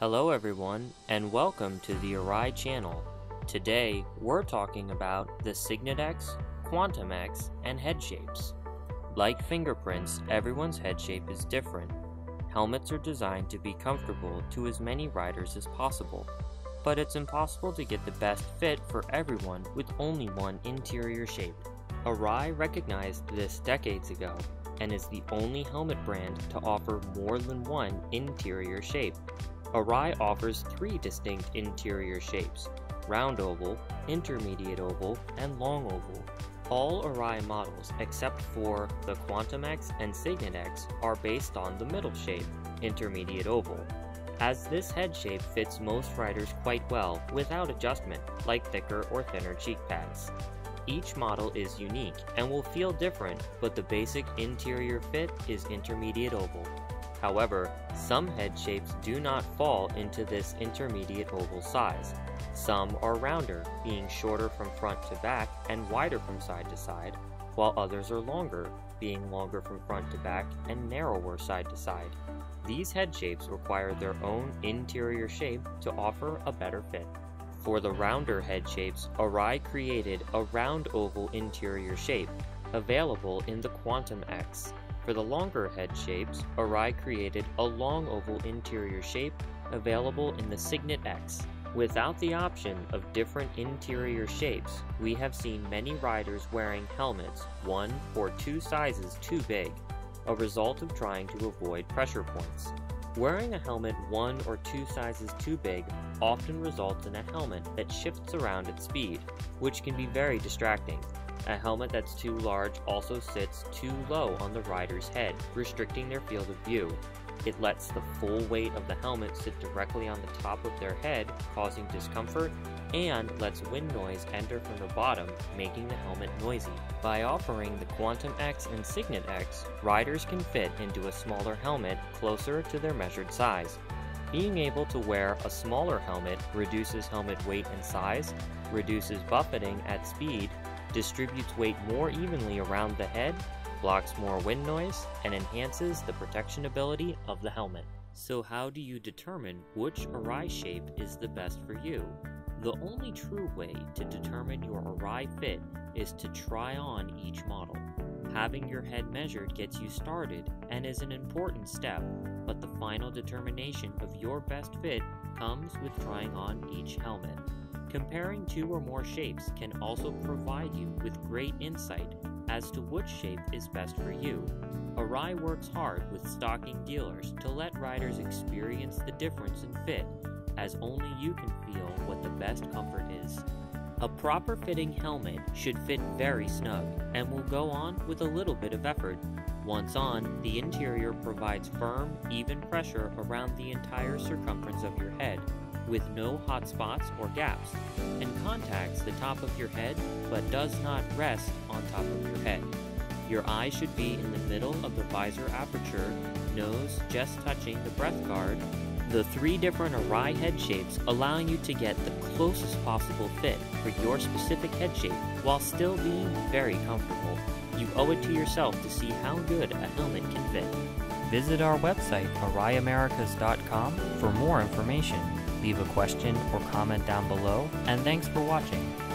Hello everyone, and welcome to the Arai channel. Today, we're talking about the Signet X, Quantum X, and head shapes. Like fingerprints, everyone's head shape is different. Helmets are designed to be comfortable to as many riders as possible, but it's impossible to get the best fit for everyone with only one interior shape. Arai recognized this decades ago and is the only helmet brand to offer more than one interior shape. Arai offers three distinct interior shapes, round oval, intermediate oval, and long oval. All Arai models except for the Quantum X and Signet X are based on the middle shape, intermediate oval, as this head shape fits most riders quite well without adjustment, like thicker or thinner cheek pads. Each model is unique and will feel different, but the basic interior fit is intermediate oval. However, some head shapes do not fall into this intermediate oval size. Some are rounder, being shorter from front to back and wider from side to side, while others are longer, being longer from front to back and narrower side to side. These head shapes require their own interior shape to offer a better fit. For the rounder head shapes, Arai created a round oval interior shape, available in the Quantum X. For the longer head shapes, Arai created a long oval interior shape available in the Signet X. Without the option of different interior shapes, we have seen many riders wearing helmets one or two sizes too big, a result of trying to avoid pressure points. Wearing a helmet one or two sizes too big often results in a helmet that shifts around at speed, which can be very distracting. A helmet that's too large also sits too low on the rider's head, restricting their field of view. It lets the full weight of the helmet sit directly on the top of their head, causing discomfort, and lets wind noise enter from the bottom, making the helmet noisy. By offering the Quantum X and Signet X, riders can fit into a smaller helmet closer to their measured size. Being able to wear a smaller helmet reduces helmet weight and size, reduces buffeting at speed, distributes weight more evenly around the head, blocks more wind noise, and enhances the protection ability of the helmet. So how do you determine which Arai shape is the best for you? The only true way to determine your Arai fit is to try on each model. Having your head measured gets you started and is an important step, but the final determination of your best fit comes with trying on each helmet. Comparing two or more shapes can also provide you with great insight as to which shape is best for you. Arai works hard with stocking dealers to let riders experience the difference in fit, as only you can feel what the best comfort is. A proper fitting helmet should fit very snug and will go on with a little bit of effort. Once on, the interior provides firm, even pressure around the entire circumference of your head, with no hot spots or gaps, and contacts the top of your head but does not rest on top of your head. Your eye should be in the middle of the visor aperture, nose just touching the breath guard, the three different Arai head shapes allowing you to get the closest possible fit for your specific head shape while still being very comfortable. You owe it to yourself to see how good a helmet can fit. Visit our website, araiamericas.com, for more information leave a question or comment down below, and thanks for watching.